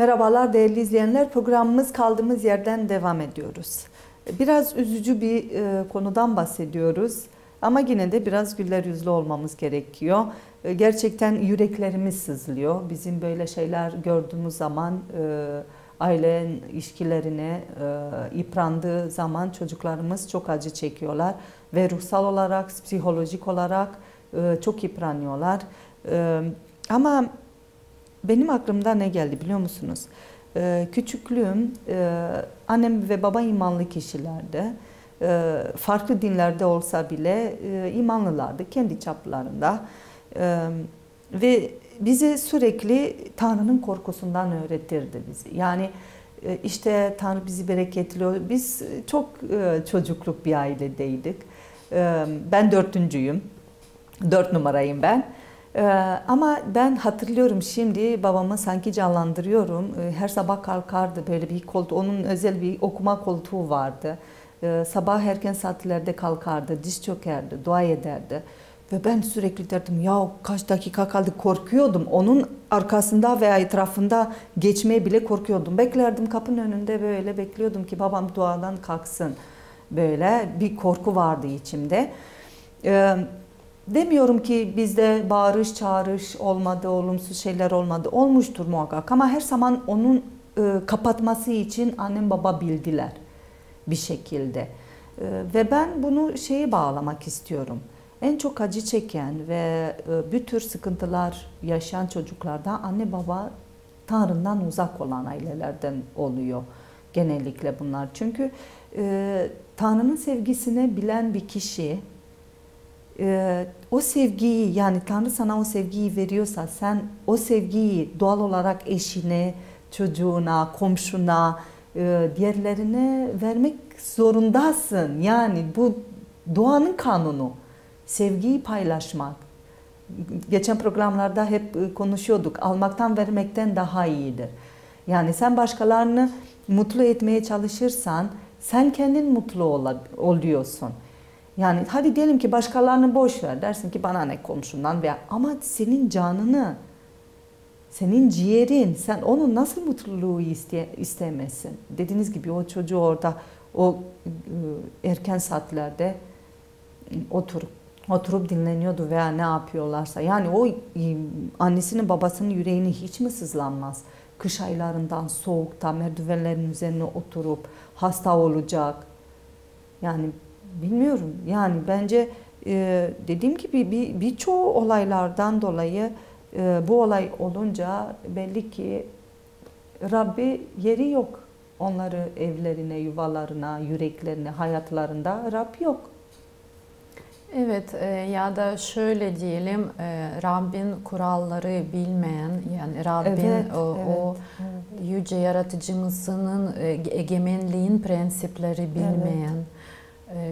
Merhabalar değerli izleyenler. Programımız kaldığımız yerden devam ediyoruz. Biraz üzücü bir e, konudan bahsediyoruz. Ama yine de biraz güler yüzlü olmamız gerekiyor. E, gerçekten yüreklerimiz sızlıyor. Bizim böyle şeyler gördüğümüz zaman e, ailenin ilişkilerine yıprandığı zaman çocuklarımız çok acı çekiyorlar. Ve ruhsal olarak, psikolojik olarak çok yıpranıyorlar. Ama benim aklımda ne geldi biliyor musunuz? Ee, küçüklüğüm e, annem ve baba imanlı kişilerdi. Ee, farklı dinlerde olsa bile e, imanlılardı kendi çaplarında. Ee, ve bize sürekli Tanrı'nın korkusundan öğretirdi bizi. Yani e, işte Tanrı bizi bereketliyor. Biz çok çocukluk bir ailedeydik. Ben dörtüncüyüm. Dört numarayım ben. Ee, ama ben hatırlıyorum şimdi babamı sanki canlandırıyorum. Ee, her sabah kalkardı böyle bir koltuğu, onun özel bir okuma koltuğu vardı. Ee, sabah erken saatlerde kalkardı, diz çökerdi, dua ederdi. Ve ben sürekli derdim ya kaç dakika kaldı korkuyordum. Onun arkasında veya etrafında geçmeye bile korkuyordum. Beklerdim kapının önünde böyle bekliyordum ki babam duadan kalksın. Böyle bir korku vardı içimde. Ee, Demiyorum ki bizde bağırış çağırış olmadı, olumsuz şeyler olmadı. Olmuştur muhakkak ama her zaman onun e, kapatması için annem baba bildiler bir şekilde. E, ve ben bunu şeyi bağlamak istiyorum. En çok acı çeken ve e, bir tür sıkıntılar yaşayan çocuklarda anne baba Tanrı'ndan uzak olan ailelerden oluyor genellikle bunlar. Çünkü e, Tanrı'nın sevgisini bilen bir kişi e, o sevgiyi yani Tanrı sana o sevgiyi veriyorsa sen o sevgiyi doğal olarak eşine, çocuğuna, komşuna, e, diğerlerine vermek zorundasın. Yani bu doğanın kanunu. Sevgiyi paylaşmak. Geçen programlarda hep e, konuşuyorduk. Almaktan vermekten daha iyidir. Yani sen başkalarını mutlu etmeye çalışırsan sen kendin mutlu oluyorsun. Yani hadi diyelim ki başkalarını boş ver dersin ki bana ne komşundan veya ama senin canını senin ciğerin sen onun nasıl mutluluğu iste, istemezsin. Dediğiniz gibi o çocuğu orada o e, erken saatlerde oturup oturup dinleniyordu veya ne yapıyorlarsa. Yani o annesinin babasının yüreğini hiç mi sızlanmaz? Kış aylarından soğukta merdivenlerin üzerine oturup hasta olacak. Yani bilmiyorum. Yani bence e, dediğim gibi bir birçoğu olaylardan dolayı e, bu olay olunca belli ki Rabbi yeri yok. Onları evlerine, yuvalarına, yüreklerine, hayatlarında Rab yok. Evet e, ya da şöyle diyelim e, Rabbin kuralları bilmeyen yani Rabbin evet, o, evet, o evet. yüce yaratıcımızın e, egemenliğin prensipleri bilmeyen evet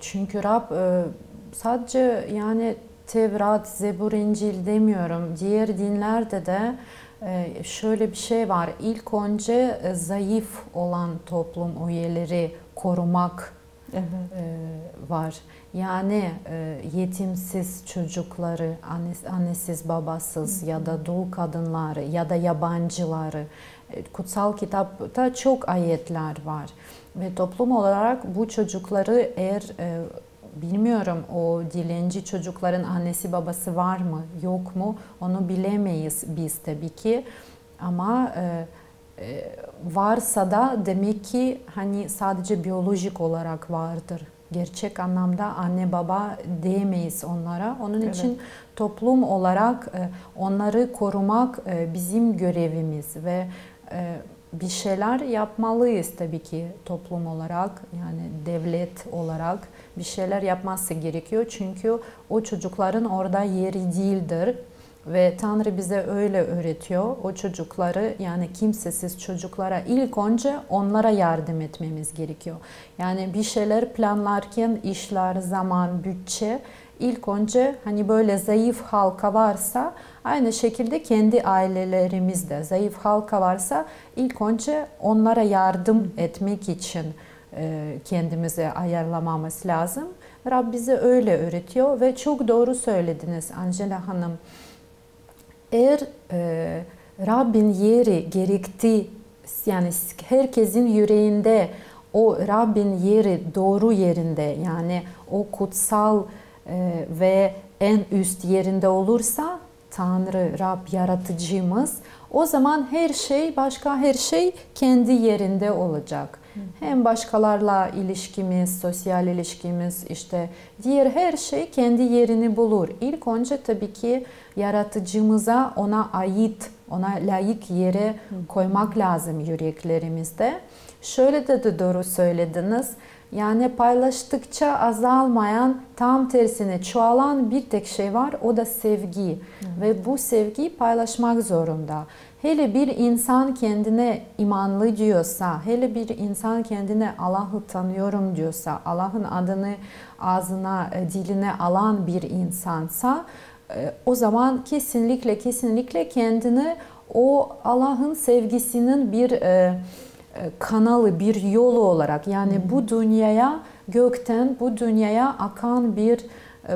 çünkü Rab e, sadece yani Tevrat, Zebur, İncil demiyorum. Diğer dinlerde de e, şöyle bir şey var. İlk önce e, zayıf olan toplum üyeleri korumak evet. var. Yani yetimsiz çocukları, annesiz babasız ya da dul kadınları ya da yabancıları kutsal kitapta çok ayetler var. Ve toplum olarak bu çocukları eğer e, bilmiyorum o dilenci çocukların annesi babası var mı yok mu onu bilemeyiz biz tabii ki. Ama e, e, varsa da demek ki hani sadece biyolojik olarak vardır. Gerçek anlamda anne baba diyemeyiz onlara. Onun evet. için toplum olarak e, onları korumak e, bizim görevimiz ve e, bir şeyler yapmalıyız tabii ki toplum olarak yani devlet olarak bir şeyler yapması gerekiyor çünkü o çocukların orada yeri değildir ve Tanrı bize öyle öğretiyor o çocukları yani kimsesiz çocuklara ilk önce onlara yardım etmemiz gerekiyor. Yani bir şeyler planlarken işler, zaman, bütçe ilk önce hani böyle zayıf halka varsa aynı şekilde kendi ailelerimizde zayıf halka varsa ilk önce onlara yardım etmek için e, kendimizi ayarlamamız lazım. Rab bize öyle öğretiyor ve çok doğru söylediniz Angela Hanım. Eğer e, Rabbin yeri gerektiği yani herkesin yüreğinde o Rabbin yeri doğru yerinde yani o kutsal e, ve en üst yerinde olursa Tanrı, Rab, yaratıcımız o zaman her şey, başka her şey kendi yerinde olacak. Hem başkalarla ilişkimiz, sosyal ilişkimiz, işte diğer her şey kendi yerini bulur. İlk önce tabii ki yaratıcımıza ona ait, ona layık yere koymak lazım yüreklerimizde. Şöyle de, de doğru söylediniz. Yani paylaştıkça azalmayan, tam tersine çoğalan bir tek şey var, o da sevgi. Hı. Ve bu sevgiyi paylaşmak zorunda. Hele bir insan kendine imanlı diyorsa, hele bir insan kendine Allah'ı tanıyorum diyorsa, Allah'ın adını ağzına, e, diline alan bir insansa, e, o zaman kesinlikle kesinlikle kendini o Allah'ın sevgisinin bir e, kanalı, bir yolu olarak yani hmm. bu dünyaya gökten bu dünyaya akan bir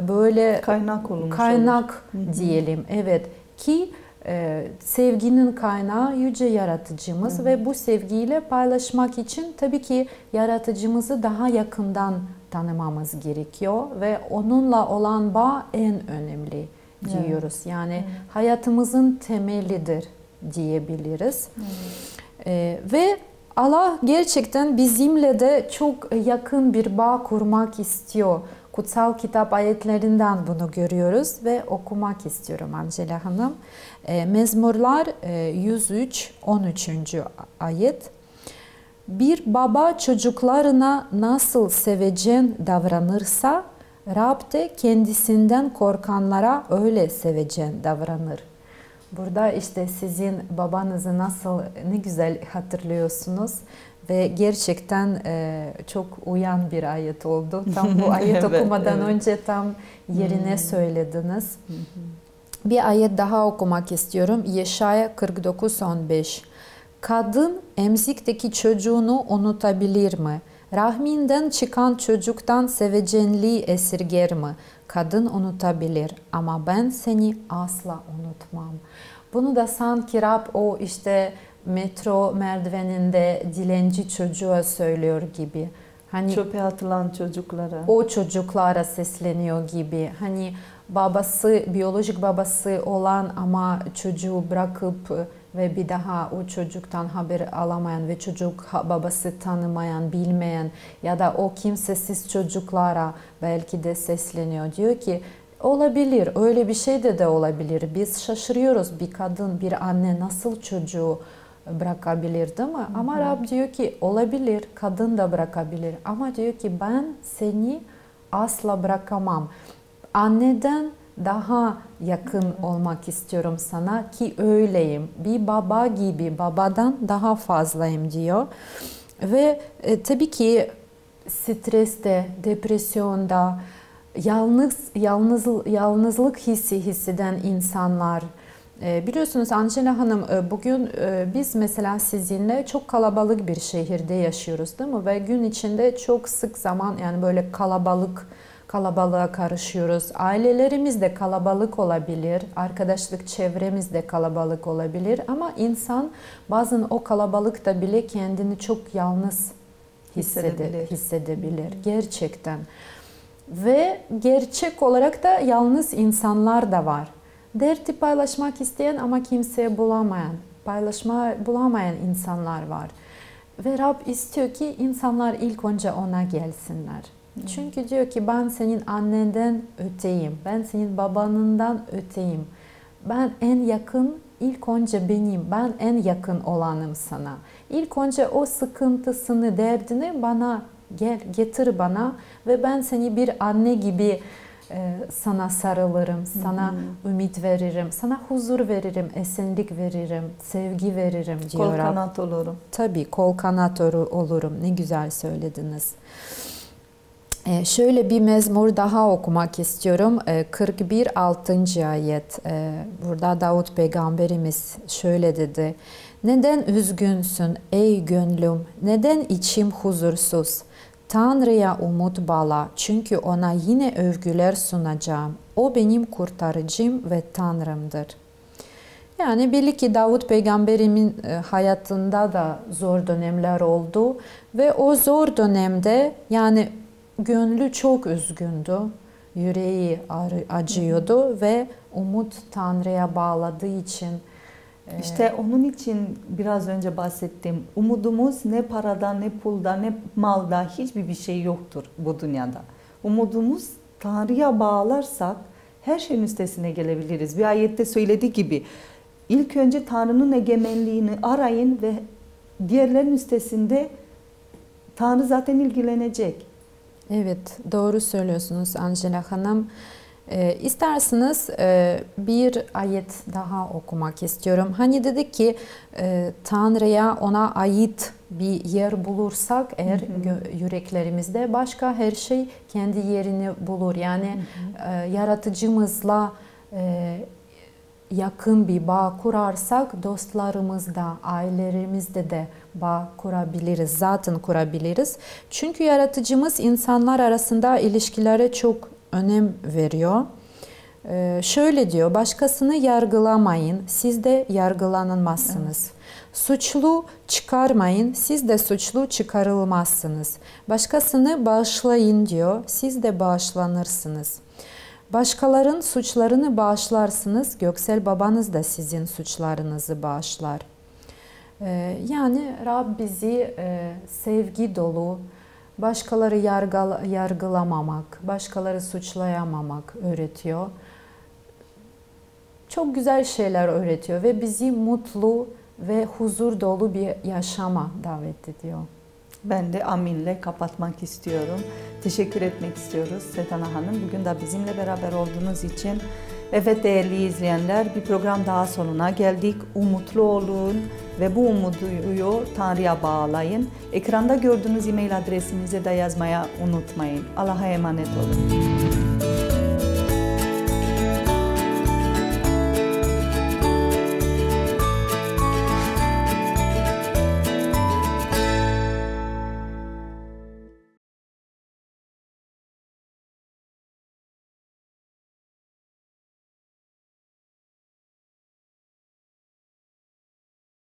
böyle kaynak olmuş kaynak olur. diyelim. Evet ki ee, sevginin kaynağı yüce yaratıcımız Hı. ve bu sevgiyle paylaşmak için tabii ki yaratıcımızı daha yakından tanımamız gerekiyor ve onunla olan bağ en önemli diyoruz. Evet. Yani evet. hayatımızın temelidir diyebiliriz. Evet. Ee, ve Allah gerçekten bizimle de çok yakın bir bağ kurmak istiyor kutsal kitap ayetlerinden bunu görüyoruz ve okumak istiyorum Angela Hanım. E, Mezmurlar e, 103 13. ayet. Bir baba çocuklarına nasıl sevecen davranırsa Rab de kendisinden korkanlara öyle sevecen davranır. Burada işte sizin babanızı nasıl ne güzel hatırlıyorsunuz ve gerçekten e, çok uyan bir ayet oldu. Tam bu ayet evet, okumadan evet. önce tam yerine hmm. söylediniz. Bir ayet daha okumak istiyorum. Yeşaya 49-15 Kadın emzikteki çocuğunu unutabilir mi? Rahminden çıkan çocuktan sevecenliği esirger mi? Kadın unutabilir ama ben seni asla unutmam. Bunu da sanki Rab o işte metro merdiveninde dilenci çocuğa söylüyor gibi. Hani çöpe atılan çocuklara. O çocuklara sesleniyor gibi. Hani babası, biyolojik babası olan ama çocuğu bırakıp ve bir daha o çocuktan haber alamayan ve çocuk babası tanımayan, bilmeyen ya da o kimsesiz çocuklara belki de sesleniyor. Diyor ki olabilir, öyle bir şey de de olabilir. Biz şaşırıyoruz bir kadın, bir anne nasıl çocuğu bırakabilir değil mi? Hı hı. Ama Rab diyor ki olabilir, kadın da bırakabilir. Ama diyor ki ben seni asla bırakamam. Anneden daha yakın olmak istiyorum sana ki öyleyim. Bir baba gibi, babadan daha fazlayım diyor. Ve e, tabii ki streste, depresyonda, yalnız yalnız yalnızlık hissi hisseden insanlar biliyorsunuz Angela Hanım e, bugün e, biz mesela sizinle çok kalabalık bir şehirde yaşıyoruz değil mi? Ve gün içinde çok sık zaman yani böyle kalabalık kalabalığa karışıyoruz. Ailelerimiz de kalabalık olabilir, arkadaşlık çevremiz de kalabalık olabilir ama insan bazen o kalabalıkta bile kendini çok yalnız hissedebilir. hissedebilir. Gerçekten. Ve gerçek olarak da yalnız insanlar da var. Derti paylaşmak isteyen ama kimseye bulamayan, paylaşma bulamayan insanlar var. Ve Rab istiyor ki insanlar ilk önce ona gelsinler. Çünkü diyor ki ben senin annenden öteyim, ben senin babanından öteyim. Ben en yakın ilk önce benim, ben en yakın olanım sana. İlk önce o sıkıntısını, derdini bana gel, getir bana ve ben seni bir anne gibi sana sarılırım, sana hmm. ümit veririm, sana huzur veririm, esenlik veririm, sevgi veririm diyor. Kol kanat olurum. Tabii kol kanat olurum. Ne güzel söylediniz. Ee, şöyle bir mezmur daha okumak istiyorum. Ee, 41 6. ayet. Ee, burada Davut peygamberimiz şöyle dedi. Neden üzgünsün ey gönlüm? Neden içim huzursuz? Tanrı'ya umut bağla çünkü ona yine övgüler sunacağım. O benim kurtarıcım ve Tanrımdır. Yani belli ki Davut peygamberimin e, hayatında da zor dönemler oldu ve o zor dönemde yani gönlü çok üzgündü, yüreği acıyordu ve umut Tanrı'ya bağladığı için işte onun için biraz önce bahsettiğim umudumuz ne parada ne pulda ne malda hiçbir bir şey yoktur bu dünyada. Umudumuz Tanrı'ya bağlarsak her şeyin üstesine gelebiliriz. Bir ayette söylediği gibi ilk önce Tanrı'nın egemenliğini arayın ve diğerlerin üstesinde Tanrı zaten ilgilenecek. Evet doğru söylüyorsunuz Angela Hanım. E, isterseniz e, bir ayet daha okumak istiyorum. Hani dedik ki e, Tanrı'ya ona ait bir yer bulursak eğer hı hı. yüreklerimizde başka her şey kendi yerini bulur. Yani hı hı. E, yaratıcımızla e, yakın bir bağ kurarsak dostlarımızda, ailelerimizde de bağ kurabiliriz. Zaten kurabiliriz. Çünkü yaratıcımız insanlar arasında ilişkilere çok önem veriyor. Ee, şöyle diyor, başkasını yargılamayın, siz de yargılanılmazsınız. Evet. Suçlu çıkarmayın, siz de suçlu çıkarılmazsınız. Başkasını bağışlayın diyor, siz de bağışlanırsınız. Başkaların suçlarını bağışlarsınız, Göksel babanız da sizin suçlarınızı bağışlar. Ee, yani Rab bizi e, sevgi dolu, başkaları yargılamamak, başkaları suçlayamamak öğretiyor. Çok güzel şeyler öğretiyor ve bizi mutlu ve huzur dolu bir yaşama davet ediyor. Ben de aminle kapatmak istiyorum. Teşekkür etmek istiyoruz Setana Hanım. Bugün de bizimle beraber olduğunuz için. Evet değerli izleyenler bir program daha sonuna geldik. Umutlu olun ve bu umuduyu Tanrı'ya bağlayın. Ekranda gördüğünüz e-mail adresimize de yazmaya unutmayın. Allah'a emanet olun.